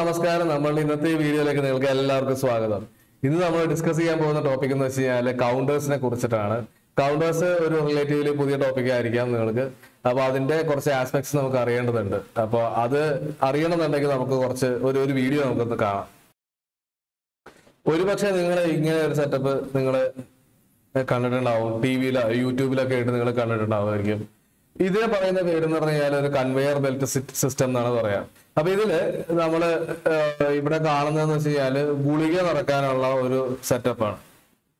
നമസ്കാരം. നമ്മൾ ഇന്നത്തെ വീഡിയോയിലേക്ക് നിങ്ങൾക്ക് എല്ലാവർക്കും സ്വാഗതം. ഇന്ന് നമ്മൾ ഡിസ്കസ് ചെയ്യാൻ പോകുന്ന ടോപ്പിക് എന്ന് വെച്ച് കഴിഞ്ഞാൽ കൗണ്ടേഴ്സിനെ കുറിച്ചിട്ടാണ്. കൗണ്ടേഴ്സ് ഒരു റിലേറ്റീവ്ലി പുതിയ ടോപ്പിക് ആയിരിക്കാം നിങ്ങൾക്ക്. അപ്പൊ അതിന്റെ കുറച്ച് ആസ്പെക്ട്സ് നമുക്ക് അറിയേണ്ടതുണ്ട്. അപ്പൊ അത് അറിയണമെന്നുണ്ടെങ്കിൽ നമുക്ക് കുറച്ച് ഒരു ഒരു വീഡിയോ നമുക്കൊന്ന് കാണാം. ഒരുപക്ഷെ നിങ്ങൾ ഇങ്ങനെ ഒരു സെറ്റപ്പ് നിങ്ങൾ കണ്ടിട്ടുണ്ടാവും. ടി വിയിലോ യൂട്യൂബിലൊക്കെ ആയിട്ട് നിങ്ങൾ കണ്ടിട്ടുണ്ടാവുമായിരിക്കും. ഇതിനെ പറയുന്ന പേര് എന്ന് പറഞ്ഞു കഴിഞ്ഞാൽ ഒരു കൺവെയർ ബെൽറ്റ് സിസ്റ്റം എന്നാണ് പറയാം. അപ്പൊ ഇതിൽ നമ്മൾ ഇവിടെ കാണുന്നതെന്ന് വെച്ച് കഴിഞ്ഞാൽ ഗുളിക നടക്കാനുള്ള ഒരു സെറ്റപ്പാണ്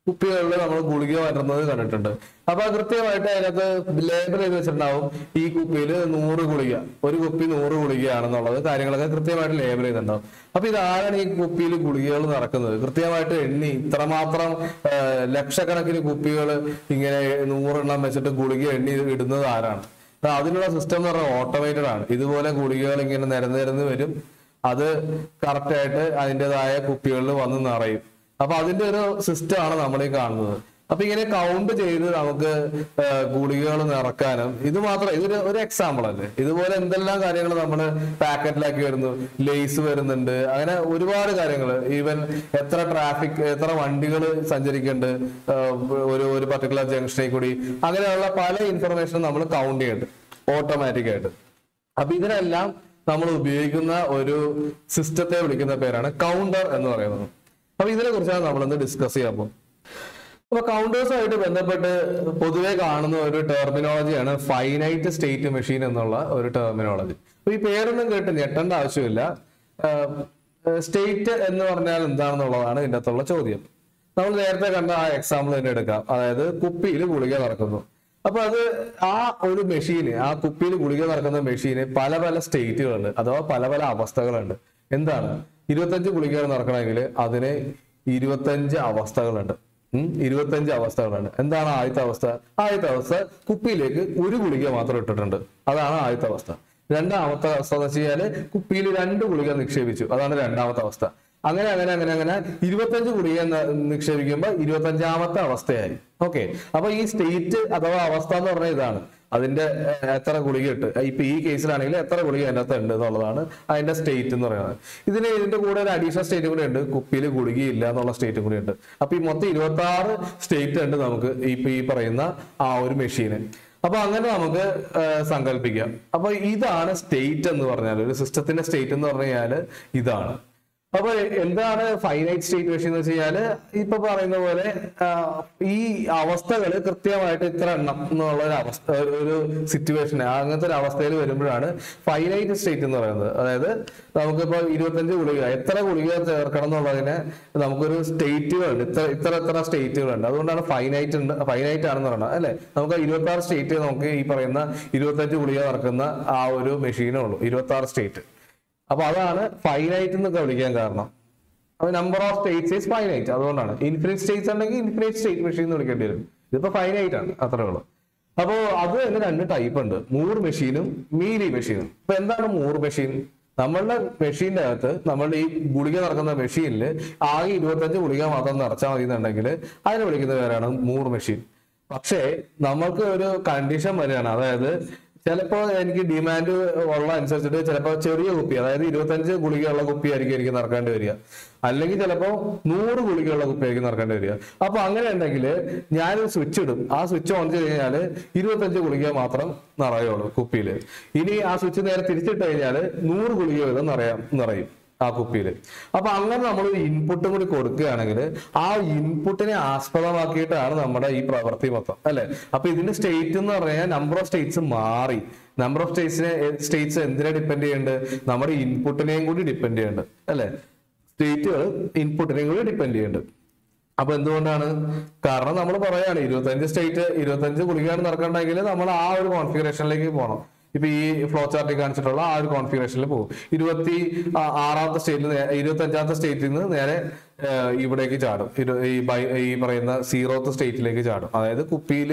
കുപ്പികളിൽ നമ്മൾ ഗുളിക വരുന്നത് കണ്ടിട്ടുണ്ട്. അപ്പൊ കൃത്യമായിട്ട് അതിനകത്ത് ലേബർ ചെയ്ത് വെച്ചിട്ടുണ്ടാവും ഈ കുപ്പിയിൽ നൂറ് ഗുളിക ഒരു കുപ്പി നൂറ് ഗുളികയാണെന്നുള്ളത് കാര്യങ്ങളൊക്കെ കൃത്യമായിട്ട് ലേബർ ചെയ്തിട്ടുണ്ടാവും. അപ്പൊ ഇതാരാണ് ഈ കുപ്പിയിൽ ഗുളികകൾ നടക്കുന്നത്? കൃത്യമായിട്ട് എണ്ണി ഇത്രമാത്രം ലക്ഷക്കണക്കിന് കുപ്പികൾ ഇങ്ങനെ നൂറെണ്ണം വെച്ചിട്ട് ഗുളിക എണ്ണി ഇടുന്നത് ആരാണ്? അതിനുള്ള സിസ്റ്റം എന്ന് പറഞ്ഞാൽ ഓട്ടോമേറ്റഡ് ആണ്. ഇതുപോലെ ഗുളികകൾ ഇങ്ങനെ നിരന്നിരുന്ന് നിരന്ന് വരും. അത് കറക്റ്റായിട്ട് അതിന്റെതായ കുപ്പികളിൽ വന്ന് നിറയും. അപ്പൊ അതിന്റെ ഒരു സിസ്റ്റം ആണ് നമ്മൾ ഈ കാണുന്നത്. അപ്പൊ ഇങ്ങനെ കൗണ്ട് ചെയ്ത് നമുക്ക് ഗുളികകൾ നിറക്കാനും ഇത് മാത്രം ഇതൊരു ഒരു എക്സാമ്പിൾ അല്ലേ? ഇതുപോലെ എന്തെല്ലാം കാര്യങ്ങൾ നമ്മൾ പാക്കറ്റിലാക്കി വരുന്നു ലേസ് വരുന്നുണ്ട് അങ്ങനെ ഒരുപാട് കാര്യങ്ങൾ ഈവൻ എത്ര ട്രാഫിക് എത്ര വണ്ടികൾ സഞ്ചരിക്കുന്നുണ്ട് ഒരു ഒരു പർട്ടിക്കുലർ ജംഗ്ഷനിൽ കൂടി. അങ്ങനെയുള്ള പല ഇൻഫർമേഷനും നമ്മൾ കൗണ്ട് ചെയ്യുന്നുണ്ട് ഓട്ടോമാറ്റിക് ആയിട്ട്. അപ്പൊ ഇതിനെല്ലാം നമ്മൾ ഉപയോഗിക്കുന്ന ഒരു സിസ്റ്റത്തെ വിളിക്കുന്ന പേരാണ് കൗണ്ടർ എന്ന് പറയുന്നത്. അപ്പൊ ഇതിനെ കുറിച്ചാണ് നമ്മളിന്ന് ഡിസ്കസ് ചെയ്യാൻ പോകുന്നത്. അപ്പൊ കൗണ്ടേഴ്സുമായിട്ട് ബന്ധപ്പെട്ട് പൊതുവെ കാണുന്ന ഒരു ടെർമിനോളജിയാണ് ഫൈനൈറ്റ് സ്റ്റേറ്റ് മെഷീൻ എന്നുള്ള ഒരു ടെർമിനോളജി അപ്പൊ ഈ പേരൊന്നും കേട്ട് ഞെട്ടേണ്ട ആവശ്യമില്ല. സ്റ്റേറ്റ് എന്ന് പറഞ്ഞാൽ എന്താണെന്നുള്ളതാണ് ഇതിന്റെ അകത്തുള്ള ചോദ്യം. നമ്മൾ നേരത്തെ കണ്ട ആ എക്സാമ്പിൾ തന്നെ എടുക്കാം. അതായത് കുപ്പിയിൽ ഗുളിക നടക്കുന്നു അപ്പൊ അത് ആ ഒരു മെഷീന് ആ കുപ്പിയിൽ ഗുളിക നടക്കുന്ന മെഷീന് പല പല സ്റ്റേറ്റുകളുണ്ട് അഥവാ പല പല അവസ്ഥകളുണ്ട്. എന്താണ്? ഇരുപത്തഞ്ച് ഗുളികകൾ നടക്കണമെങ്കിൽ അതിന് ഇരുപത്തഞ്ച് അവസ്ഥകളുണ്ട്. ഇരുപത്തഞ്ച് അവസ്ഥകളുണ്ട്. എന്താണ് ആദ്യത്തെ അവസ്ഥ? ആദ്യത്തെ അവസ്ഥ കുപ്പിയിലേക്ക് ഒരു ഗുളിക മാത്രം ഇട്ടിട്ടുണ്ട്. അതാണ് ആദ്യത്തെ അവസ്ഥ. രണ്ടാമത്തെ അവസ്ഥ എന്ന് വെച്ച് കഴിഞ്ഞാൽ കുപ്പിയിൽ രണ്ട് ഗുളിക നിക്ഷേപിച്ചു. അതാണ് രണ്ടാമത്തെ അവസ്ഥ. അങ്ങനെ അങ്ങനെ അങ്ങനെ അങ്ങനെ ഇരുപത്തഞ്ച് ഗുളിക നിക്ഷേപിക്കുമ്പോൾ നിക്ഷേപിക്കുമ്പോ ഇരുപത്തഞ്ചാമത്തെ അവസ്ഥയായി. ഓക്കെ. അപ്പൊ ഈ സ്റ്റേറ്റ് അഥവാ അവസ്ഥ എന്ന് പറഞ്ഞ ഇതാണ്. അതിന്റെ എത്ര ഗുളിക ഇട്ട് ഇപ്പൊ ഈ കേസിലാണെങ്കിൽ എത്ര ഗുളിക അതിനകത്ത് ഉണ്ട് എന്നുള്ളതാണ് അതിന്റെ സ്റ്റേറ്റ് എന്ന് പറയുന്നത്. ഇതിന് ഇതിന്റെ കൂടെ ഒരു അഡീഷണൽ സ്റ്റേറ്റ് കൂടെ ഉണ്ട്. കുപ്പിയിൽ ഗുളികയില്ല എന്നുള്ള സ്റ്റേറ്റ് കൂടി ഉണ്ട്. അപ്പൊ ഈ മൊത്തം ഇരുപത്തി ആറ് സ്റ്റേറ്റ് ഉണ്ട് നമുക്ക് ഇപ്പൊ ഈ പറയുന്ന ആ ഒരു മെഷീന് അപ്പൊ അങ്ങനെ നമുക്ക് സങ്കല്പിക്കാം അപ്പൊ ഇതാണ് സ്റ്റേറ്റ് എന്ന് പറഞ്ഞാൽ ഒരു സിസ്റ്റത്തിന്റെ സ്റ്റേറ്റ് എന്ന് പറഞ്ഞു ഇതാണ്. അപ്പൊ എന്താണ് ഫൈനൈറ്റ് സ്റ്റേറ്റ് മെഷീൻ എന്ന് വെച്ച് കഴിഞ്ഞാൽ ഇപ്പൊ പറയുന്ന പോലെ ഈ അവസ്ഥകൾ കൃത്യമായിട്ട് ഇത്ര എണ്ണം എന്നുള്ള ഒരു അവസ്ഥ ഒരു സിറ്റുവേഷൻ അങ്ങനത്തെ ഒരു അവസ്ഥയിൽ വരുമ്പോഴാണ് ഫൈനൈറ്റ് സ്റ്റേറ്റ് എന്ന് പറയുന്നത്. അതായത് നമുക്കിപ്പോ ഇരുപത്തഞ്ച് ഗുളിക എത്ര ഗുളിക ചേർക്കണം എന്നുള്ളതിന് നമുക്കൊരു സ്റ്റേറ്റുകളുണ്ട് ഇത്ര ഇത്ര ഇത്ര സ്റ്റേറ്റുകളുണ്ട് അതുകൊണ്ടാണ് ഫൈനൈറ്റ് ഉണ്ട് ഫൈനൈറ്റ് ആണെന്ന് പറയുന്നത് അല്ലെ? നമുക്ക് ഇരുപത്തി ആറ് സ്റ്റേറ്റ് നമുക്ക് ഈ പറയുന്ന ഇരുപത്തഞ്ച് ഗുളിക നടക്കുന്ന ആ ഒരു മെഷീനേ ഉള്ളൂ ഇരുപത്തി ആറ് സ്റ്റേറ്റ് അപ്പൊ അതാണ് ഫൈനൈറ്റ് എന്നൊക്കെ വിളിക്കാൻ കാരണം. അപ്പൊ number of states is finite അതുകൊണ്ടാണ്. ഇൻഫിനിറ്റ് സ്റ്റേറ്റ്സ് ഉണ്ടെങ്കിൽ ഇൻഫിനിറ്റ് സ്റ്റേറ്റ് മെഷീൻ എന്ന് വിളിക്കേണ്ടി വരും. ഇതിപ്പോ ഫൈനൈറ്റ് ആണ്. അത്രേ ഉള്ളൂ. അപ്പോ അത് തന്നെ രണ്ട് ടൈപ്പ് ഉണ്ട്. മൂർ മെഷീനും മീലി മെഷീനും ഇപ്പൊ എന്താണ് മൂർ മെഷീൻ നമ്മളുടെ മെഷീന്റെ അകത്ത് നമ്മളുടെ ഈ ഗുളിക നടക്കുന്ന മെഷീനിൽ ആകെ ഇരുപത്തഞ്ച് ഗുളിക മാത്രം നിറച്ചാൽ മതി എന്നുണ്ടെങ്കിൽ അതിനെ വിളിക്കുന്ന പേരാണ് മൂർ മെഷീൻ പക്ഷേ നമ്മൾക്ക് ഒരു കണ്ടീഷൻ വരികയാണ്. അതായത് ചിലപ്പോ എനിക്ക് ഡിമാൻഡ് ഉള്ള അനുസരിച്ചിട്ട് ചിലപ്പോ ചെറിയ കുപ്പി അതായത് ഇരുപത്തഞ്ച് ഗുളികയുള്ള കുപ്പി ആയിരിക്കും എനിക്ക് നടക്കേണ്ടി വരിക. അല്ലെങ്കിൽ ചിലപ്പോ നൂറ് ഗുളികയുള്ള കുപ്പി ആയിരിക്കും നടക്കേണ്ടി വരിക. അപ്പൊ അങ്ങനെ ഉണ്ടെങ്കിൽ ഞാനൊരു സ്വിച്ച് ഇടും. ആ സ്വിച്ച് ഓൺ ചെയ്ത് കഴിഞ്ഞാൽ ഇരുപത്തഞ്ച് ഗുളിക മാത്രം നിറയുള്ളൂ കുപ്പിയിൽ ഇനി ആ സ്വിച്ച് നേരെ തിരിച്ചിട്ട് കഴിഞ്ഞാൽ നൂറ് ഗുളിക വീതം നിറയാം നിറയും. ആ കുപ്പിയിൽ. അപ്പൊ അങ്ങനെ നമ്മൾ ഒരു ഇൻപുട്ടും കൂടി കൊടുക്കുകയാണെങ്കിൽ ആ ഇൻപുട്ടിനെ ആസ്പദമാക്കിയിട്ടാണ് നമ്മുടെ ഈ പ്രവൃത്തി മൊത്തം അല്ലെ? അപ്പൊ ഇതിന്റെ സ്റ്റേറ്റ് എന്ന് പറഞ്ഞാൽ നമ്പർ ഓഫ് സ്റ്റേറ്റ്സ് മാറി. നമ്പർ ഓഫ് സ്റ്റേറ്റ്സിനെ സ്റ്റേറ്റ്സ് എന്തിനെ ഡിപ്പെൻഡ് ചെയ്യുന്നുണ്ട്? നമ്മുടെ ഇൻപുട്ടിനെയും കൂടി ഡിപ്പെൻഡ് ചെയ്യുന്നുണ്ട് അല്ലെ? സ്റ്റേറ്റുകൾ ഇൻപുട്ടിനെയും കൂടി ഡിപ്പെൻഡ് ചെയ്യുന്നുണ്ട്. അപ്പൊ എന്തുകൊണ്ടാണ്? കാരണം നമ്മൾ പറയാണ് ഇരുപത്തഞ്ച് സ്റ്റേറ്റ് ഇരുപത്തഞ്ച് ഗുളികയാണ് നടക്കണ്ടെങ്കിൽ നമ്മൾ ആ ഒരു കോൺഫിഗറേഷനിലേക്ക് പോകണം. ഇപ്പൊ ഈ ഫ്ലോ ചാർട്ടിൽ കാണിച്ചിട്ടുള്ള ആ ഒരു കോൺഫിഗറേഷനിൽ പോകും. ഇരുപത്തി ആറാമത്തെ സ്റ്റേറ്റിൽ ഇരുപത്തി അഞ്ചാമത്തെ സ്റ്റേറ്റിൽ നിന്ന് നേരെ ഇവിടേക്ക് ചാടും. ഈ ഈ പറയുന്ന സീറോത്ത് സ്റ്റേറ്റിലേക്ക് ചാടും. അതായത് കുപ്പിയിൽ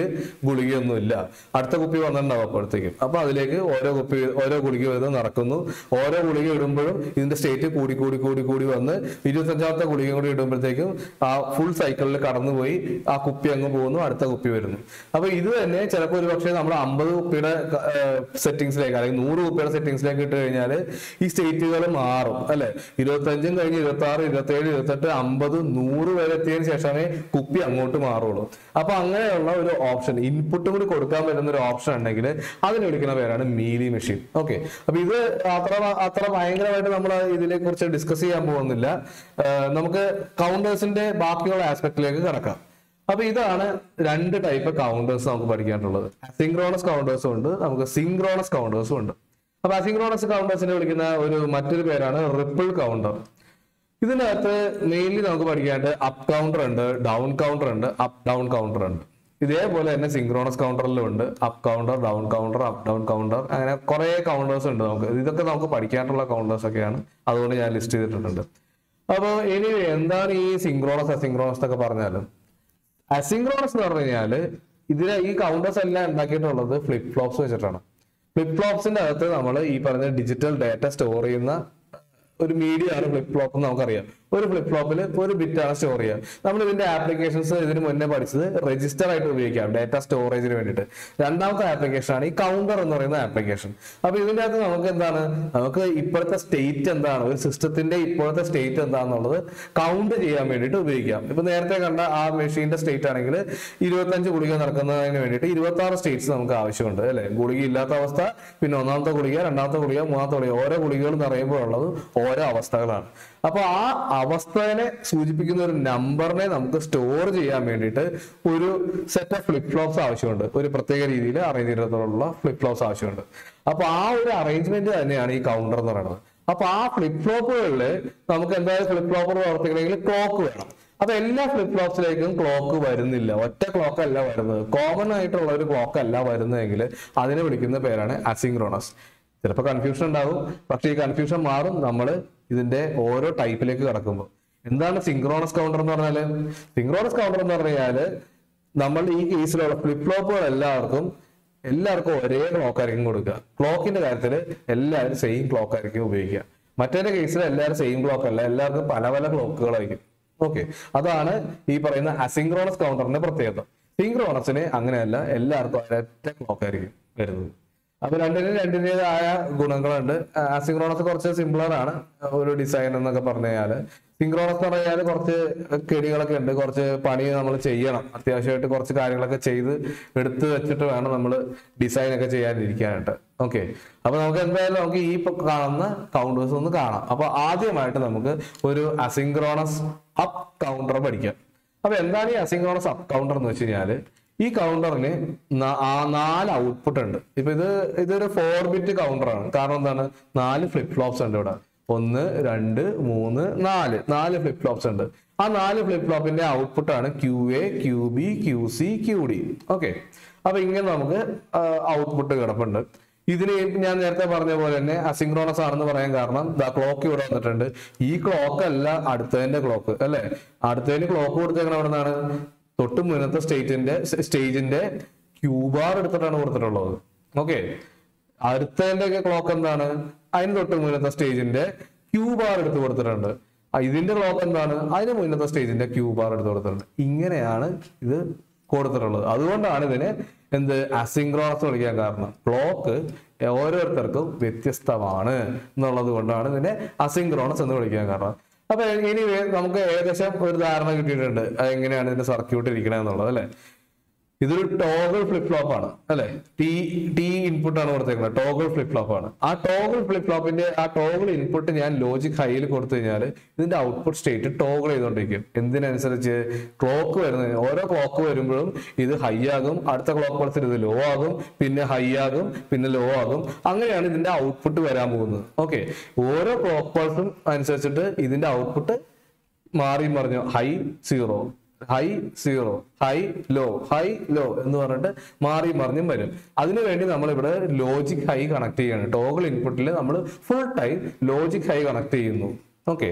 ഗുളികയൊന്നുമില്ല. അടുത്ത കുപ്പി വന്നിട്ടുണ്ടാവും അപ്പോഴത്തേക്കും. അപ്പൊ അതിലേക്ക് ഓരോ കുപ്പി ഓരോ ഗുളിക വരുന്നത് നടക്കുന്നു. ഓരോ ഗുളിക ഇടുമ്പോഴും ഇതിന്റെ സ്റ്റേറ്റ് കൂടി കൂടി കൂടി കൂടി വന്ന് ഇരുപത്തഞ്ചാമത്തെ ഗുളിക കൂടി ഇടുമ്പോഴത്തേക്കും ആ ഫുൾ സൈക്കിളിൽ കടന്നുപോയി ആ കുപ്പി അങ്ങ് പോകുന്നു അടുത്ത കുപ്പി വരുന്നു. അപ്പൊ ഇത് തന്നെ ചിലപ്പോൾ ഒരു പക്ഷേ നമ്മൾ അമ്പത് കുപ്പിയുടെ സെറ്റിംഗ്സിലേക്ക് അല്ലെങ്കിൽ നൂറ് കുപ്പിയുടെ സെറ്റിംഗ്സിലേക്ക് ഇട്ട് കഴിഞ്ഞാൽ ഈ സ്റ്റേറ്റുകൾ മാറും അല്ലെ? ഇരുപത്തഞ്ചും കഴിഞ്ഞ് ഇരുപത്തി ആറ് ഇരുപത്തി ഏഴ് ഇരുപത്തെട്ട് അമ്പത് നൂറ് വരെ എത്തിയതിനു ശേഷമേ കുപ്പി അങ്ങോട്ട് മാറുള്ളൂ. അപ്പൊ അങ്ങനെയുള്ള ഒരു ഓപ്ഷൻ ഇൻപുട്ടും കൂടി കൊടുക്കാൻ പറ്റുന്ന ഒരു ഓപ്ഷൻ ഉണ്ടെങ്കിൽ അതിന് വിളിക്കുന്ന പേരാണ് മീലി മെഷീൻ ഓക്കെ അപ്പൊ ഇത് അത്ര അത്ര ഭയങ്കരമായിട്ട് നമ്മൾ ഇതിനെ കുറിച്ച് ഡിസ്കസ് ചെയ്യാൻ പോകുന്നില്ല. നമുക്ക് കൗണ്ടേഴ്സിന്റെ ബാക്കിയുള്ള ആസ്പെക്റ്റിലേക്ക് കിടക്കാം. അപ്പൊ ഇതാണ് രണ്ട് ടൈപ്പ് കൗണ്ടേഴ്സ് നമുക്ക് പഠിക്കാനുള്ളത്. സിങ്ക്രോണസ് കൗണ്ടേഴ്സും ഉണ്ട് നമുക്ക് സിങ്ക്രോണസ് കൗണ്ടേഴ്സും ഉണ്ട്. അപ്പൊ അസിങ്ക്രോണസ് കൗണ്ടേഴ്സിനെ വിളിക്കുന്ന ഒരു മറ്റൊരു പേരാണ് റിപ്പിൾ കൗണ്ടർ ഇതിനകത്ത് മെയിൻലി നമുക്ക് പഠിക്കാനായിട്ട് അപ് കൗണ്ടർ ഉണ്ട് ഡൗൺ കൗണ്ടർ ഉണ്ട് അപ് ഡൗൺ കൗണ്ടർ ഉണ്ട്. ഇതേപോലെ തന്നെ സിങ്ക്രോണസ് കൗണ്ടറിലും ഉണ്ട്. Up counter down counter up down counter അങ്ങനെ കുറെ കൗണ്ടേഴ്സ് ഉണ്ട് നമുക്ക്. ഇതൊക്കെ നമുക്ക് പഠിക്കാനുള്ള കൗണ്ടേഴ്സ് ഒക്കെയാണ്. അതുകൊണ്ട് ഞാൻ ലിസ്റ്റ് ചെയ്തിട്ടുണ്ട്. അപ്പോൾ ഇനി എന്താണ് ഈ സിങ്ക്രോണസ് അസിങ്ക്രോണസ് എന്നൊക്കെ പറഞ്ഞാലും? അസിങ്ക്രോണസ് എന്ന് പറഞ്ഞു കഴിഞ്ഞാൽ ഇതിലെ ഈ കൗണ്ടേഴ്സ് എല്ലാം ഉണ്ടാക്കിയിട്ടുള്ളത് ഫ്ലിപ്പ് ഫ്ലോപ്സ് വെച്ചിട്ടാണ്. ഫ്ലിപ്പ് ഫ്ലോപ്സിന്റെ അകത്ത് നമ്മൾ ഈ പറഞ്ഞ ഡിജിറ്റൽ ഡാറ്റ സ്റ്റോർ ചെയ്യുന്ന ഒരു മീഡിയ ആണ് ഫ്ലിപ്പ് ഫ്ലോപ്പ് നമുക്കറിയാം. ഒരു ഫ്ലിപ്പ് ഫ്ലോപ്പിൽ ഒരു ബിറ്റ് ആണ് സ്റ്റോർ ചെയ്യുക. നമ്മൾ ഇതിന്റെ ആപ്ലിക്കേഷൻസ് ഇതിന് മുന്നേ പഠിച്ചത് രജിസ്റ്റർ ആയിട്ട് ഉപയോഗിക്കാം ഡാറ്റ സ്റ്റോറേജിന് വേണ്ടിയിട്ട്. രണ്ടാമത്തെ ആപ്ലിക്കേഷൻ ആണ് ഈ കൗണ്ടർ എന്ന് പറയുന്ന ആപ്ലിക്കേഷൻ അപ്പൊ ഇതിന്റെ അകത്ത് നമുക്ക് എന്താണ്? നമുക്ക് ഇപ്പോഴത്തെ സ്റ്റേറ്റ് എന്താണ്? ഒരു സിസ്റ്റത്തിന്റെ ഇപ്പോഴത്തെ സ്റ്റേറ്റ് എന്താണെന്നുള്ളത് കൗണ്ട് ചെയ്യാൻ വേണ്ടിയിട്ട് ഉപയോഗിക്കാം. ഇപ്പൊ നേരത്തെ കണ്ട ആ മെഷീന്റെ സ്റ്റേറ്റ് ആണെങ്കിൽ ഇരുപത്തഞ്ച് ഗുളിക നടക്കുന്നതിന് വേണ്ടിയിട്ട് ഇരുപത്തി ആറ് സ്റ്റേറ്റ്സ് നമുക്ക് ആവശ്യമുണ്ട് അല്ലെ? ഗുളിക ഇല്ലാത്ത അവസ്ഥ പിന്നെ ഒന്നാമത്തെ ഗുളിക രണ്ടാമത്തെ ഗുളിക മൂന്നാമത്തെ ഗുളിക ഓരോ ഗുളികകൾ ഉള്ളത് ഓരോ അവസ്ഥകളാണ്. അപ്പൊ ആ അവസ്ഥനെ സൂചിപ്പിക്കുന്ന ഒരു നമ്പറിനെ നമുക്ക് സ്റ്റോർ ചെയ്യാൻ വേണ്ടിയിട്ട് ഒരു സെറ്റ് ഓഫ് ഫ്ലിപ്പ് ഫ്ലോപ്സ് ആവശ്യമുണ്ട്. ഒരു പ്രത്യേക രീതിയിൽ അറേഞ്ച് ചെയ്തിട്ടുള്ള ഫ്ലിപ്പ് ഫ്ലോപ്സ് ആവശ്യമുണ്ട്. അപ്പൊ ആ ഒരു അറേഞ്ച്മെന്റ് തന്നെയാണ് ഈ കൗണ്ടർ എന്ന് പറയുന്നത്. അപ്പൊ ആ ഫ്ലിപ്പ് ഫ്ലോപ്പുകളിൽ നമുക്ക് എന്തായാലും ഫ്ലിപ്പ് ഫ്ലോപ്പർ പ്രവർത്തിക്കണമെങ്കിൽ ക്ലോക്ക് വേണം. അപ്പൊ എല്ലാ ഫ്ലിപ്പ് ഫ്ലോപ്സിലേക്കും ക്ലോക്ക് വരുന്നില്ല. ഒറ്റ ക്ലോക്ക് അല്ല വരുന്നത്. കോമൺ ആയിട്ടുള്ള ഒരു ക്ലോക്ക് അല്ല വരുന്നതെങ്കിൽ അതിനെ വിളിക്കുന്ന പേരാണ് അസിങ്ക്രോണസ് ചിലപ്പോൾ കൺഫ്യൂഷൻ ഉണ്ടാവും പക്ഷേ ഈ കൺഫ്യൂഷൻ മാറും. നമ്മൾ ഇതിന്റെ ഓരോ ടൈപ്പിലേക്ക് കടക്കുമ്പോൾ എന്താണ് സിങ്ക്രോണസ് കൗണ്ടർ എന്ന് പറഞ്ഞാൽ? സിങ്ക്രോണസ് കൗണ്ടർ എന്ന് പറഞ്ഞാൽ നമ്മൾ ഈ കേസിലുള്ള ഫ്ലിപ്പ് ഫ്ലോപ്പുകൾ എല്ലാവർക്കും എല്ലാവർക്കും ഒരേ ക്ലോക്ക് ആയിരിക്കും കൊടുക്കുക. ക്ലോക്കിന്റെ കാര്യത്തിൽ എല്ലാവരും സെയിം ക്ലോക്ക് ആയിരിക്കും ഉപയോഗിക്കുക. മറ്റേ കേസിൽ എല്ലാവരും സെയിം ക്ലോക്ക് അല്ല. എല്ലാവർക്കും പല പല ക്ലോക്കുകളായിരിക്കും ഓക്കെ അതാണ് ഈ പറയുന്ന അസിങ്ക്രോണസ് കൗണ്ടറിന്റെ പ്രത്യേകത. സിങ്ക്രോണസിന് അങ്ങനെയല്ല. എല്ലാവർക്കും ഒരൊറ്റ ക്ലോക്ക് ആയിരിക്കും വരുന്നത്. അപ്പൊ രണ്ടിനും രണ്ടിന്റെതായ ഗുണങ്ങളുണ്ട്. അസിങ്ക്രോണസ് കുറച്ച് സിമ്പിളർ ആണ് ഒരു ഡിസൈൻ എന്നൊക്കെ പറഞ്ഞു കഴിഞ്ഞാൽ സിങ്ക്രോണസ് എന്ന് പറഞ്ഞാൽ കുറച്ച് കെടികളൊക്കെ ഉണ്ട് കുറച്ച് പണി നമ്മൾ ചെയ്യണം. അത്യാവശ്യമായിട്ട് കുറച്ച് കാര്യങ്ങളൊക്കെ ചെയ്ത് എടുത്തു വെച്ചിട്ട് വേണം നമ്മൾ ഡിസൈൻ ഒക്കെ ചെയ്യാനിരിക്കാനായിട്ട്. ഓക്കെ അപ്പൊ നമുക്ക് എന്തായാലും നമുക്ക് ഈ കാണുന്ന കൗണ്ടേഴ്സ് ഒന്ന് കാണാം. അപ്പൊ ആദ്യമായിട്ട് നമുക്ക് ഒരു അസിങ്ക്രോണസ് അപ്പ് കൗണ്ടർ പഠിക്കാം. അപ്പൊ എന്താണ് ഈ അസിങ്ക്രോണസ് അപ്പ് കൗണ്ടർ എന്ന് വെച്ച് കഴിഞ്ഞാൽ ഈ കൗണ്ടറിന് നാല് ഔട്ട്പുട്ട് ഉണ്ട്. ഇപ്പൊ ഇത് ഇതൊരു ഫോർ ബിറ്റ് കൗണ്ടർ ആണ്. കാരണം എന്താണ്? നാല് ഫ്ലിപ്പ് ഫ്ലോപ്സ് ഉണ്ട് ഇവിടെ. ഒന്ന് രണ്ട് മൂന്ന് നാല്. നാല് ഫ്ലിപ്പ് ഫ്ലോപ്സ് ഉണ്ട്. ആ നാല് ഫ്ലിപ്പ് ഫ്ലോപ്പിന്റെ ഔട്ട്പുട്ട് ആണ് Q A Q B Q C Q D okay അപ്പൊ ഇങ്ങനെ നമുക്ക് ഔട്ട്പുട്ട് കിടപ്പുണ്ട്. ഇതിന് ഞാൻ നേരത്തെ പറഞ്ഞ പോലെ തന്നെ അസിങ്ക്രോണസ് ആണെന്ന് പറയാൻ കാരണം ക്ലോക്ക് ഇവിടെ വന്നിട്ടുണ്ട്. ഈ ക്ലോക്ക് അല്ല അടുത്തതിന്റെ ക്ലോക്ക് അല്ലെ? അടുത്തതിന് ക്ലോക്ക് കൊടുത്തേക്കണ എവിടെ നിന്നാണ് തൊട്ട് മുന്നത്തെ സ്റ്റേറ്റിന്റെ സ്റ്റേജിന്റെ ക്യൂബാർ എടുത്തിട്ടാണ് കൊടുത്തിട്ടുള്ളത്. ഓക്കെ. അടുത്തതിന്റെ ഒക്കെ ക്ലോക്ക് എന്താണ്? അതിന് തൊട്ട് മുന്നത്തെ സ്റ്റേജിന്റെ ക്യൂബാർ എടുത്ത് കൊടുത്തിട്ടുണ്ട്. ഇതിന്റെ ക്ലോക്ക് എന്താണ്? അതിന് മുന്നത്തെ സ്റ്റേജിന്റെ ക്യൂബാർ എടുത്ത് കൊടുത്തിട്ടുണ്ട്. ഇങ്ങനെയാണ് ഇത് കൊടുത്തിട്ടുള്ളത്. അതുകൊണ്ടാണ് ഇതിന് എന്ത്? അസിങ്ക്രോണസ് വിളിക്കാൻ കാരണം. ക്ലോക്ക് ഓരോരുത്തർക്കും വ്യത്യസ്തമാണ് എന്നുള്ളത് കൊണ്ടാണ് ഇതിനെ അസിങ്ക്രോണസ് എന്ന് വിളിക്കാൻ കാരണം. അപ്പൊ ഇനി നമുക്ക് ഏകദേശം ഒരു ധാരണ കിട്ടിയിട്ടുണ്ട്. എങ്ങനെയാണ് ഇതിന്റെ സർക്യൂട്ട് ഇരിക്കണെന്നുള്ളത് അല്ലെ? ഇതൊരു ടോഗൾ ഫ്ലിപ്പ് ഫ്ലോപ്പ് ആണ് അല്ലെ? ടി ടി ഇൻപുട്ട് ആണ് കൊടുത്തേക്കുന്നത് ടോഗൾ ഫ്ലിപ്പ് ഫ്ലോപ്പ് ആണ്. ആ ടോഗൾ ഫ്ലിപ്പ് ഫ്ലോപ്പിന്റെ ആ ടോഗൾ ഇൻപുട്ട് ഞാൻ ലോജിക് ഹൈയിൽ കൊടുത്തു കഴിഞ്ഞാൽ ഇതിന്റെ ഔട്ട്പുട്ട് സ്റ്റേറ്റ് ടോഗൾ ചെയ്തുകൊണ്ടിരിക്കും എന്തിനനുസരിച്ച് ക്ലോക്ക് വരുന്ന ഓരോ ക്ലോക്ക് വരുമ്പോഴും ഇത് ഹൈ ആകും അടുത്ത ക്ലോക്ക് പൾസിൽ ഇത് ലോ ആകും പിന്നെ ഹൈ ആകും പിന്നെ ലോ ആകും. അങ്ങനെയാണ് ഇതിന്റെ ഔട്ട്പുട്ട് വരാൻ പോകുന്നത്. ഓക്കെ ഓരോ ക്ലോക്ക് പൾസും അനുസരിച്ചിട്ട് ഇതിന്റെ ഔട്ട്പുട്ട് മാറി മറിഞ്ഞു high zero high zero high low high low എന്ന് പറഞ്ഞിട്ട് മാറി മറിഞ്ഞും വരും. അതിനുവേണ്ടി നമ്മൾ ഇവിടെ ലോജിക് ഹൈ കണക്ട് ചെയ്യാണ്. ടോഗിൾ ഇൻപുട്ടിൽ നമ്മൾ full time logic high connect ചെയ്യുന്നു. ഓക്കെ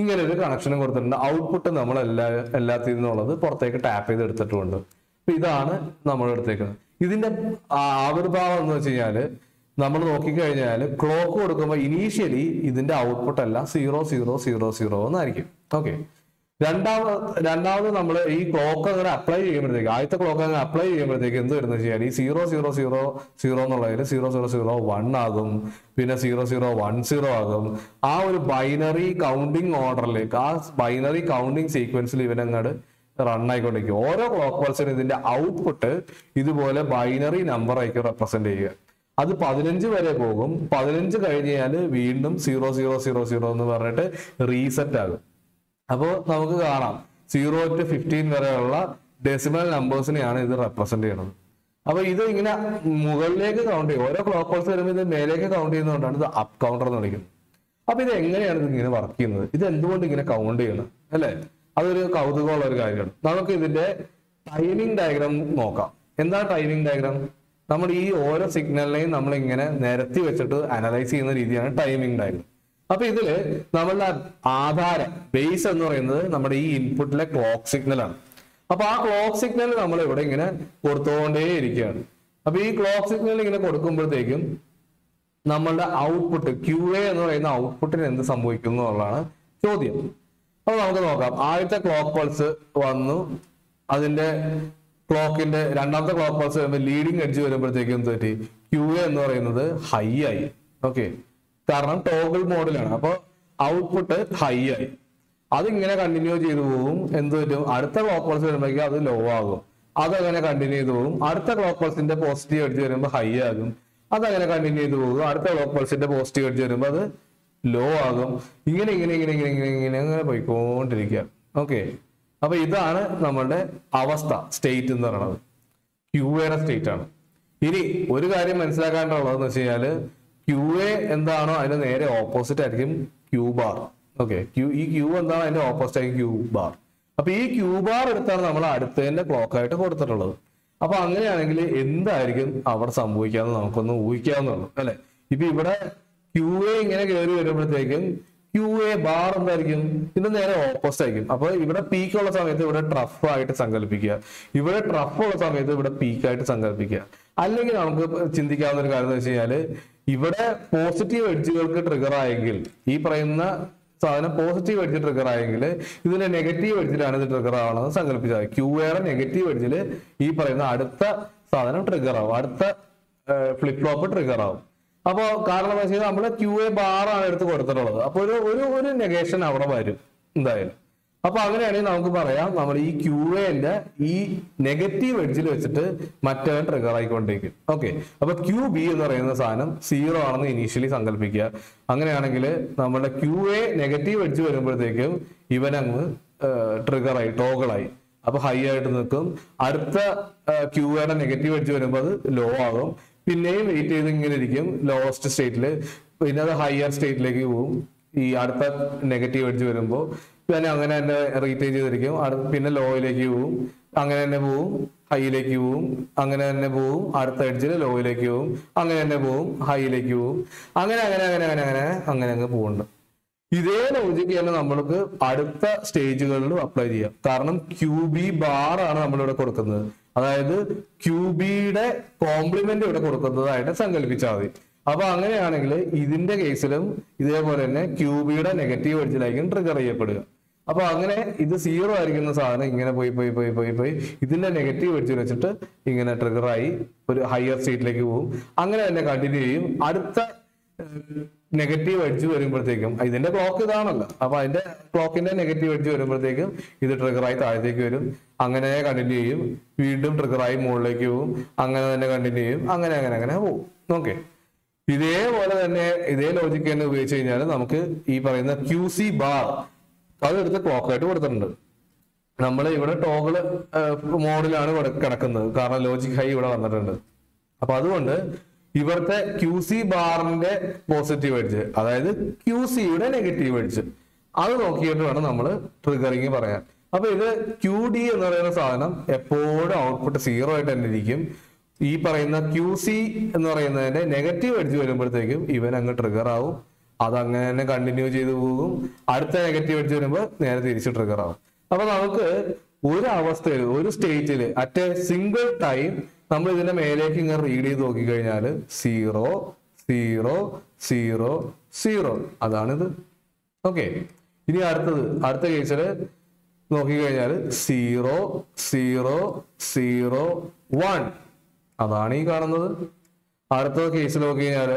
ഇങ്ങനെ ഒരു കണക്ഷനും കൊടുത്തിട്ടുണ്ട്. ഔട്ട്പുട്ട് നമ്മൾ എല്ലാ എല്ലാത്തിൽ നിന്നുള്ളത് പുറത്തേക്ക് ടാപ്പ് ചെയ്ത് എടുത്തിട്ടുണ്ട്. ഇതാണ് നമ്മൾ എടുത്തേക്കുന്നത്. ഇതിന്റെ ആവിർഭാവം എന്ന് വെച്ച് കഴിഞ്ഞാൽ നമ്മൾ നോക്കിക്കഴിഞ്ഞാൽ ക്ലോക്ക് കൊടുക്കുമ്പോൾ ഇനീഷ്യലി ഇതിന്റെ ഔട്ട്പുട്ട് എല്ലാം സീറോ സീറോ സീറോ സീറോ എന്നായിരിക്കും. ഓക്കെ രണ്ടാമത് രണ്ടാമത് നമ്മൾ ഈ ക്ലോക്ക് അങ്ങനെ അപ്ലൈ ചെയ്യുമ്പോഴത്തേക്ക് ആദ്യത്തെ ക്ലോക്ക് അങ്ങനെ അപ്ലൈ ചെയ്യുമ്പോഴത്തേക്ക് എന്ത് വരുന്നത് വെച്ചാൽ ഈ സീറോ സീറോ സീറോ സീറോ എന്നുള്ളതിൽ സീറോ സീറോ സീറോ വൺ ആകും. പിന്നെ സീറോ സീറോ വൺ സീറോ ആകും. ആ ഒരു ബൈനറി കൗണ്ടിങ് ഓർഡറിലേക്ക് ആ ബൈനറി കൗണ്ടിങ് സീക്വൻസിൽ ഇവനങ്ങോട്ട് റൺ ആയിക്കൊണ്ടിരിക്കും. ഓരോ ക്ലോക്ക് പൾസിനും ഇതിന്റെ ഔട്ട്പുട്ട് ഇതുപോലെ ബൈനറി നമ്പർ ആയിരിക്കും റെപ്രസെന്റ് ചെയ്യുക. അത് പതിനഞ്ച് വരെ പോകും. പതിനഞ്ച് കഴിഞ്ഞാൽ വീണ്ടും സീറോ സീറോ സീറോ സീറോ എന്ന് പറഞ്ഞിട്ട് റീസെറ്റ് ആകും. അപ്പോൾ നമുക്ക് കാണാം. സീറോ ടു ഫിഫ്റ്റീൻ വരെയുള്ള ഡെസിമൽ നമ്പേഴ്സിനെയാണ് ഇത് റെപ്രസെന്റ് ചെയ്യുന്നത്. അപ്പൊ ഇത് ഇങ്ങനെ മുകളിലേക്ക് കൗണ്ട് ചെയ്യും. ഓരോ ക്ലോക്ക് പൾസ് വരുമ്പോൾ ഇത് മേലേക്ക് കൗണ്ട് ചെയ്യുന്നതുകൊണ്ടാണ് ഇത് അപ്പ് കൗണ്ടർ എന്ന് വിളിക്കുന്നത്. അപ്പൊ ഇത് എങ്ങനെയാണ് ഇത് ഇങ്ങനെ വർക്ക് ചെയ്യുന്നത്? ഇത് എന്തുകൊണ്ട് ഇങ്ങനെ കൗണ്ട് ചെയ്യണം? അല്ലെ? അതൊരു കൗതുകമുള്ള ഒരു കാര്യമാണ്. നമുക്ക് ഇതിന്റെ ടൈമിംഗ് ഡയഗ്രാം നോക്കാം. എന്താ ടൈമിംഗ് ഡയഗ്രാം നമ്മൾ ഈ ഓരോ സിഗ്നലിനെയും നമ്മൾ ഇങ്ങനെ നിരത്തി വെച്ചിട്ട് അനലൈസ് ചെയ്യുന്ന രീതിയാണ് ടൈമിംഗ് ഡയഗ്രാം അപ്പൊ ഇതിൽ നമ്മളുടെ ആധാരം ബേസ് എന്ന് പറയുന്നത് നമ്മുടെ ഈ ഇൻപുട്ടിലെ ക്ലോക്ക് സിഗ്നൽ ആണ്. അപ്പൊ ആ ക്ലോക്ക് സിഗ്നൽ നമ്മൾ ഇവിടെ ഇങ്ങനെ കൊടുത്തുകൊണ്ടേ ഇരിക്കുകയാണ്. അപ്പൊ ഈ ക്ലോക്ക് സിഗ്നൽ ഇങ്ങനെ കൊടുക്കുമ്പോഴത്തേക്കും നമ്മളുടെ ഔട്ട്പുട്ട് ക്യു എ എന്ന് പറയുന്ന ഔട്ട്പുട്ടിന് എന്ത് സംഭവിക്കുന്നു എന്നുള്ളതാണ് ചോദ്യം. അപ്പൊ നമുക്ക് നോക്കാം. ആദ്യത്തെ ക്ലോക്ക് പൾസ് വന്നു. അതിന്റെ ക്ലോക്കിന്റെ രണ്ടാമത്തെ ക്ലോക്ക് പൾസ് വരുമ്പോൾ ലീഡിങ് എഡ്ജ് വരുമ്പോഴത്തേക്കും എന്ത് പറ്റി? ക്യു എ എന്ന് പറയുന്നത് ഹൈ ആയി. ഓക്കെ കാരണം ടോഗിൾ മോഡിലാണ് അപ്പൊ ഔട്ട്പുട്ട് ഹൈ ആയി. അതിങ്ങനെ കണ്ടിന്യൂ ചെയ്തു പോകും എന്ത് പറ്റും? അടുത്ത ക്ലോക്ക് പൾസ് വരുമ്പോഴേക്കും അത് ലോ ആകും. അതങ്ങനെ കണ്ടിന്യൂ ചെയ്തു പോകും അടുത്ത ക്ലോക്ക് പൾസിന്റെ പോസിറ്റീവ് അടിച്ച് വരുമ്പോൾ ഹൈ ആകും. അതങ്ങനെ കണ്ടിന്യൂ ചെയ്തു പോകും അടുത്ത ക്ലോക്ക് പൾസിന്റെ പോസിറ്റീവ് അടിച്ച് വരുമ്പോൾ അത് ലോ ആകും. ഇങ്ങനെ ഇങ്ങനെ ഇങ്ങനെ ഇങ്ങനെ ഇങ്ങനെ ഇങ്ങനെ അങ്ങനെ പോയിക്കൊണ്ടിരിക്കുക. ഓക്കെ അപ്പൊ ഇതാണ് നമ്മളുടെ അവസ്ഥ സ്റ്റേറ്റ് എന്ന് പറയുന്നത്. ക്യൂ എയുടെ സ്റ്റേറ്റ് ആണ്. ഇനി ഒരു കാര്യം മനസ്സിലാക്കാനുള്ളതെന്ന് വെച്ച് കഴിഞ്ഞാൽ ക്യു എ എന്താണോ അതിന്റെ നേരെ ഓപ്പോസിറ്റ് ആയിരിക്കും ക്യൂ ബാർ ഓക്കെ ഈ ക്യൂ എന്താണ് അതിന്റെ ഓപ്പോസിറ്റ് ആയിരിക്കും ക്യൂ ബാർ അപ്പൊ ഈ ക്യൂ ബാർ എടുത്താണ് നമ്മൾ അടുത്തതിന്റെ ക്ലോക്ക് ആയിട്ട് കൊടുത്തിട്ടുള്ളത്. അപ്പൊ അങ്ങനെയാണെങ്കിൽ എന്തായിരിക്കും അവിടെ സംഭവിക്കാന്ന് നമുക്കൊന്ന് ഊഹിക്കാവുന്നുള്ളൂ അല്ലെ? ഇപ്പൊ ഇവിടെ ക്യൂ എ ഇങ്ങനെ കയറി വരുമ്പോഴത്തേക്കും ക്യു എ ബാർ എന്തായിരിക്കും? ഇതിന്റെ നേരെ ഓപ്പോസിറ്റ് ആയിരിക്കും. അപ്പൊ ഇവിടെ പീക്ക് ഉള്ള സമയത്ത് ഇവിടെ ട്രഫ് ആയിട്ട് സങ്കല്പിക്കുക. ഇവിടെ ട്രഫ് ഉള്ള സമയത്ത് ഇവിടെ പീക്ക് ആയിട്ട് സങ്കല്പിക്കുക. അല്ലെങ്കിൽ നമുക്ക് ചിന്തിക്കാവുന്ന ഒരു കാര്യം എന്ന് വെച്ച് കഴിഞ്ഞാൽ ഇവിടെ പോസിറ്റീവ് എഡ്ജുകൾക്ക് ട്രിഗർ ആയെങ്കിൽ ഈ പറയുന്ന സാധനം പോസിറ്റീവ് എഡ്ജ് ട്രിഗർ ആയെങ്കിൽ ഇതിന്റെ നെഗറ്റീവ് എഡ്ജിലാണ് ഇത് ട്രിഗർ ആവണമെന്ന് സങ്കല്പിച്ചത് ക്യൂ എയുടെ നെഗറ്റീവ് എഡ്ജിൽ ഈ പറയുന്ന അടുത്ത സാധനം ട്രിഗർ ആവും. അടുത്ത ഫ്ലിപ്പ് ഫ്ലോപ്പ് ട്രിഗർ ആവും. അപ്പോൾ കാരണം എന്താ വെച്ചാൽ നമ്മൾ ക്യൂ എ ബാർ ആണ് എടുത്ത് കൊടുത്തിട്ടുള്ളത്. അപ്പൊ ഒരു ഒരു ഒരു നെഗേഷൻ അവിടെ വരും. എന്തായാലും. അപ്പൊ അങ്ങനെയാണെങ്കിൽ നമുക്ക് പറയാം നമ്മൾ ഈ ക്യൂ എന്റെ ഈ നെഗറ്റീവ് എഡ്ജിൽ വെച്ചിട്ട് മറ്റവൻ ട്രിഗർ ആയിക്കൊണ്ടിരിക്കും. ഓക്കെ അപ്പൊ ക്യൂ ബി എന്ന് പറയുന്ന സാധനം സീറോ ആണെന്ന് ഇനീഷ്യലി സങ്കല്പിക്കുക. അങ്ങനെയാണെങ്കിൽ നമ്മുടെ ക്യൂ എ നെഗറ്റീവ് എഡ്ജ് വരുമ്പോഴത്തേക്കും ഇവനങ്ങ് ട്രിഗറായി ടോഗിളായി അപ്പൊ ഹൈ ആയിട്ട് നിൽക്കും. അടുത്ത ക്യൂ എയുടെ നെഗറ്റീവ് എഡ്ജ് വരുമ്പോൾ അത് ലോ ആകും. പിന്നെയും വെയിറ്റ് ചെയ്ത് ഇങ്ങനെ ഇരിക്കും. ലോവസ്റ്റ് സ്റ്റേറ്റിൽ പിന്നെ അത് ഹയർ സ്റ്റേറ്റിലേക്ക് പോകും. ഈ അടുത്ത നെഗറ്റീവ് എഡ്ജ് വരുമ്പോൾ പിന്നെ അങ്ങനെ തന്നെ റീറ്റെയിൻ ചെയ്തിരിക്കും. പിന്നെ ലോയിലേക്ക് പോവും. അങ്ങനെ തന്നെ പോവും. ഹൈയിലേക്ക് പോവും. അങ്ങനെ തന്നെ പോവും. അടുത്ത എഡ്ജിൽ ലോയിലേക്ക് പോവും. അങ്ങനെ തന്നെ പോവും. ഹൈയിലേക്ക് പോവും. അങ്ങനെ അങ്ങനെ അങ്ങനെ അങ്ങനെ അങ്ങനെ അങ്ങനെ അങ്ങ് പോകുന്നുണ്ട് ഇതേ ലോജിക്ക് തന്നെ നമ്മൾക്ക് അടുത്ത സ്റ്റേജുകളിലും അപ്ലൈ ചെയ്യാം. കാരണം ക്യൂ ബി ബാർ ആണ് നമ്മളിവിടെ കൊടുക്കുന്നത്. അതായത് ക്യൂ ബിയുടെ കോംപ്ലിമെന്റ് ഇവിടെ കൊടുക്കുന്നതായിട്ട് സങ്കല്പിച്ചാൽ മതി. അപ്പൊ അങ്ങനെയാണെങ്കിൽ ഇതിന്റെ കേസിലും ഇതേപോലെ തന്നെ ക്യൂ ബിയുടെ നെഗറ്റീവ് എഡ്ജിലായിരിക്കും ട്രിഗർ ചെയ്യപ്പെടുക. അപ്പൊ അങ്ങനെ ഇത് സീറോ ആയിരിക്കുന്ന സാധനം ഇങ്ങനെ പോയി പോയി പോയി പോയി പോയി. ഇതിന്റെ നെഗറ്റീവ് അടിച്ചു വെച്ചിട്ട് ഇങ്ങനെ ട്രിഗറായി ഒരു ഹയർ സ്റ്റേറ്റിലേക്ക് പോകും. അങ്ങനെ തന്നെ കണ്ടിന്യൂ ചെയ്യും. അടുത്ത നെഗറ്റീവ് എഡ്ജ് വരുമ്പോഴത്തേക്കും ഇതിന്റെ ക്ലോക്ക് ഇതാണല്ലോ. അപ്പൊ അതിന്റെ ക്ലോക്കിന്റെ നെഗറ്റീവ് എഡ്ജ് വരുമ്പോഴത്തേക്കും ഇത് ട്രിഗറായി താഴത്തേക്ക് വരും. അങ്ങനെ കണ്ടിന്യൂ ചെയ്യും. വീണ്ടും ട്രിഗറായി മുകളിലേക്ക് പോകും. അങ്ങനെ തന്നെ കണ്ടിന്യൂ ചെയ്യും. അങ്ങനെ അങ്ങനെ അങ്ങനെ പോകും. ഓക്കെ ഇതേപോലെ തന്നെ ഇതേ ലോജിക്ക് തന്നെ ഉപയോഗിച്ച് കഴിഞ്ഞാൽ നമുക്ക് ഈ പറയുന്ന ക്യൂ സി ബാർ അതെടുത്ത് ക്ലോക്ക് ആയിട്ട് കൊടുത്തിട്ടുണ്ട്. നമ്മൾ ഇവിടെ ടോഗിൾ മോഡിലാണ് കിടക്കുന്നത്. കാരണം ലോജിക് ഹൈ ഇവിടെ വന്നിട്ടുണ്ട്. അപ്പൊ അതുകൊണ്ട് ഇവിടുത്തെ ക്യു സി ബാറിന്റെ പോസിറ്റീവ് എഡ്ജ് അതായത് ക്യു സിയുടെ നെഗറ്റീവ് എഡ്ജ് അത് നോക്കിയിട്ട് വേണം നമ്മൾ ട്രിഗറിങ് പറയാൻ. അപ്പൊ ഇത് ക്യു ഡി എന്ന് പറയുന്ന സാധനം എപ്പോഴും ഔട്ട്പുട്ട് സീറോ ആയിട്ട് തന്നെ ഇരിക്കും. ഈ പറയുന്ന ക്യു സി എന്ന് പറയുന്നതിന്റെ നെഗറ്റീവ് എഡ്ജ് വരുമ്പോഴത്തേക്കും ഇവൻ അങ്ങ് ട്രിഗർ ആവും. അതങ്ങനെ തന്നെ കണ്ടിന്യൂ ചെയ്തു പോകും. അടുത്ത നെഗറ്റീവ് അടിച്ച് വരുമ്പോൾ നേരെ തിരിച്ച് ട്രിഗർ ആവും. അപ്പൊ നമുക്ക് ഒരു അവസ്ഥയിൽ ഒരു സ്റ്റേറ്റിൽ അറ്റ് എ സിംഗിൾ ടൈം നമ്മൾ ഇതിന്റെ മേലേക്ക് ഇങ്ങനെ റീഡ് ചെയ്ത് നോക്കിക്കഴിഞ്ഞാൽ സീറോ സീറോ സീറോ സീറോ അതാണിത്. ഓക്കെ ഇനി അടുത്തത് അടുത്ത കേസിൽ നോക്കിക്കഴിഞ്ഞാൽ സീറോ സീറോ സീറോ വൺ അതാണ് ഈ കാണുന്നത്. അടുത്ത കേസിൽ നോക്കി കഴിഞ്ഞാൽ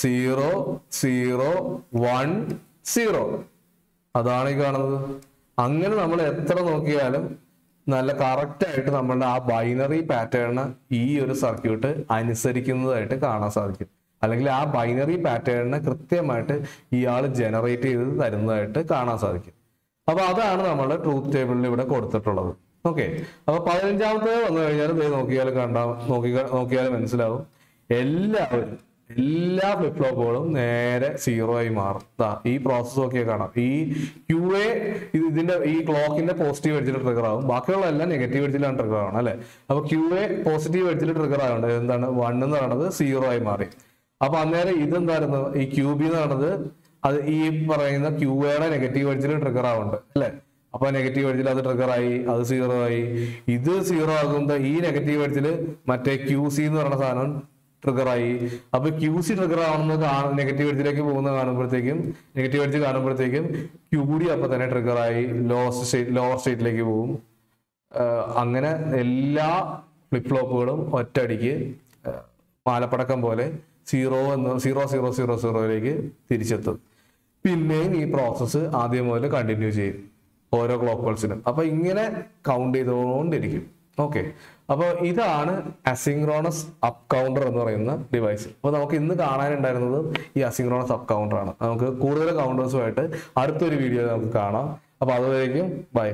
സീറോ സീറോ വൺ സീറോ. അതാണ് ഈ കാണുന്നത്. അങ്ങനെ നമ്മൾ എത്ര നോക്കിയാലും നല്ല കറക്റ്റ് ആയിട്ട് നമ്മളുടെ ആ ബൈനറി പാറ്റേണ് ഈ ഒരു സർക്യൂട്ട് അനുസരിക്കുന്നതായിട്ട് കാണാൻ സാധിക്കും. അല്ലെങ്കിൽ ആ ബൈനറി പാറ്റേണിനെ കൃത്യമായിട്ട് ഇയാൾ ജനറേറ്റ് ചെയ്ത് തരുന്നതായിട്ട് കാണാൻ സാധിക്കും. അപ്പൊ അതാണ് നമ്മളുടെ ട്രൂത്ത് ടേബിളിൽ ഇവിടെ കൊടുത്തിട്ടുള്ളത്. ഓക്കെ അപ്പൊ പതിനഞ്ചാമത്തെ വന്നു കഴിഞ്ഞാൽ നോക്കിയാൽ കണ്ടാ നോക്കി നോക്കിയാൽ മനസ്സിലാവും. എല്ലാവരും എല്ലാ ഫ്ലിപ്പ് ഫ്ലോപ്പുകളും നേരെ സീറോ ആയി മാറും. ദാ ഈ പ്രോസസ് ഒക്കെ കാണാം. ഈ ക്യു എ ഇതിന്റെ ഈ ക്ലോക്കിന്റെ പോസിറ്റീവ് എഡ്ജിൽ ട്രിഗർ ആവും. ബാക്കിയുള്ള എല്ലാം നെഗറ്റീവ് എഡ്ജിലാണ് ട്രിഗർ ആവണം അല്ലെ? അപ്പൊ ക്യു എ പോസിറ്റീവ് എഡ്ജിൽ ട്രിഗർ ആവുന്നത് എന്താണ്? വൺ എന്ന് പറയുന്നത് സീറോ ആയി മാറി. അപ്പൊ അന്നേരം ഇതെന്തായിരുന്നു? ഈ ക്യൂ ബി എന്ന് പറയുന്നത് അത് ഈ പറയുന്ന ക്യൂ എയുടെ നെഗറ്റീവ് എഡ്ജിൽ ട്രിഗർ ആവുന്നുണ്ട് അല്ലെ? അപ്പൊ നെഗറ്റീവ് എഡ്ജിൽ അത് ട്രിഗർ ആയി അത് സീറോ ആയി. ഇത് സീറോ ആകുമ്പോൾ ഈ നെഗറ്റീവ് എഡ്ജിൽ മറ്റേ ക്യൂ സി എന്ന് പറയുന്ന സാധനം ട്രിഗർ ആയി. അപ്പൊ ക്യൂ സി ട്രിഗർ ആവുന്നത് നെഗറ്റീവ് എഡ്ജിലേക്ക് പോകുന്ന കാണുമ്പോഴത്തേക്കും നെഗറ്റീവ് എഡ്ജ് കാണുമ്പോഴത്തേക്കും ക്യൂ ഡി അപ്പൊ തന്നെ ട്രിഗറായി ലോവർ സ്റ്റേറ്റ് ലോവർ സ്റ്റേറ്റിലേക്ക് പോകും. അങ്ങനെ എല്ലാ ഫ്ലിപ്പ് ഫ്ലോപ്പുകളും ഒറ്റയടിക്ക് മാലപ്പടക്കം പോലെ സീറോ എന്ന് സീറോ സീറോ സീറോ സീറോയിലേക്ക് തിരിച്ചെത്തും. പിന്നെയും ഈ പ്രോസസ്സ് ആദ്യം മുതൽ കണ്ടിന്യൂ ചെയ്യും ഓരോ ക്ലോക്ക് പൾസിനും അപ്പൊ ഇങ്ങനെ കൗണ്ട് ചെയ്തുകൊണ്ടിരിക്കും. ഓക്കെ. അപ്പോൾ ഇതാണ് അസിങ്ക്രോണസ് അപ്പ് കൗണ്ടർ എന്ന് പറയുന്ന ഡിവൈസ് അപ്പോൾ നമുക്ക് ഇന്ന് കാണാനുണ്ടായിരുന്നത് ഈ അസിങ്ക്രോണസ് അപ്പ് കൗണ്ടർ ആണ് നമുക്ക് കൂടുതൽ കൗണ്ടേഴ്സുമായിട്ട് അടുത്തൊരു വീഡിയോ നമുക്ക് കാണാം. അപ്പോൾ അതുവരേക്കും ബൈ